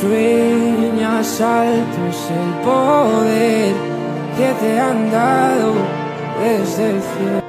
sueñas altos el poder que te han dado desde el cielo.